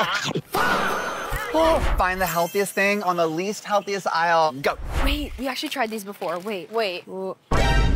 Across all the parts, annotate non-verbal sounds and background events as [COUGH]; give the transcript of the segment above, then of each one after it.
[LAUGHS] Fuck! [GASPS] Find the healthiest thing on the least healthiest aisle. Go. Wait, we actually tried these before. Wait. Wait.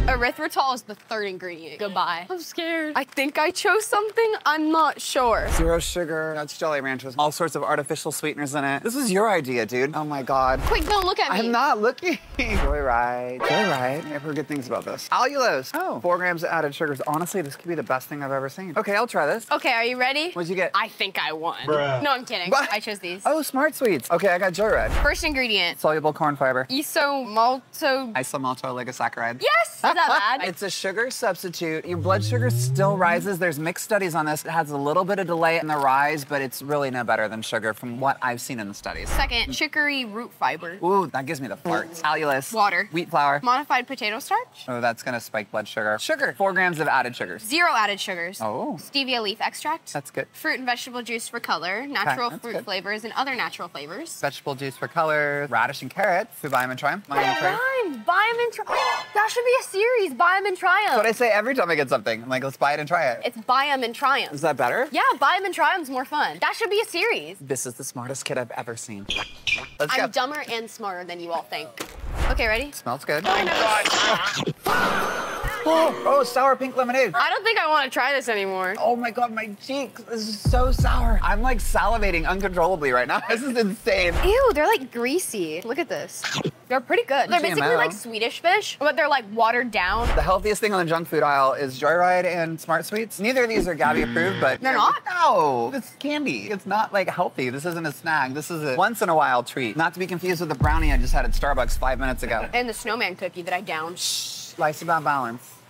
Erythritol is the third ingredient. Goodbye. I'm scared. I think I chose something. I'm not sure. Zero sugar, nuts, Jolly Ranchers, all sorts of artificial sweeteners in it. This was your idea, dude. Oh my God. Quick, don't look at me. I'm not looking. [LAUGHS] Joyride. Joyride. I've heard good things about this. Allulose. Oh, four grams of added sugars. Honestly, this could be the best thing I've ever seen. Okay, I'll try this. Okay, are you ready? What'd you get? I think I won. Bruh. No, I'm kidding. What? I chose these. Oh, Smart Sweets. Okay, I got Joyride. First ingredient, Soluble corn fiber. isomalto. Isomaltooligosaccharide. Yes! Is that bad? [LAUGHS] It's a sugar substitute. Your blood sugar still rises. There's mixed studies on this. It has a little bit of delay in the rise, but it's really no better than sugar from what I've seen in the studies. Second, chicory root fiber. Ooh, that gives me the farts. Allulose. Water. Wheat flour. Modified potato starch. Oh, that's gonna spike blood sugar. Sugar. Four grams of added sugars. Zero added sugars. Oh. Stevia leaf extract. That's good. Fruit and vegetable juice for color, natural that's fruit good. flavors, and other natural flavors. Vegetable juice for color. Radish and carrots. We buy them and try them. Buy 'em and try 'em. Rhymes. Buy them and try. them. That should be a series. Buy them and try That's what. I say every time I get something. I'm like, let's buy it and try it. It's buy them and try them. Is that better? Yeah, buy them and try them's more fun. That should be a series. This is the smartest kid I've ever seen. Let's I'm go. dumber and smarter than you all think. Okay, ready? Smells good. Oh, Oh, oh, sour pink lemonade. I don't think I want to try this anymore. Oh my god, my cheeks. This is so sour. I'm like salivating uncontrollably right now. [LAUGHS] This is insane. Ew, they're like greasy. Look at this. They're pretty good. They're basically GMO. like Swedish fish, but they're like watered down. The healthiest thing on the junk food aisle is Joyride and Smart Sweets. Neither of these are Gabbi approved, but They're not? No, it's candy. It's not like healthy. This isn't a snack. This is a once in a while treat. Not to be confused with the brownie I just had at Starbucks five minutes ago. And the snowman cookie that I downed. Life's about balance.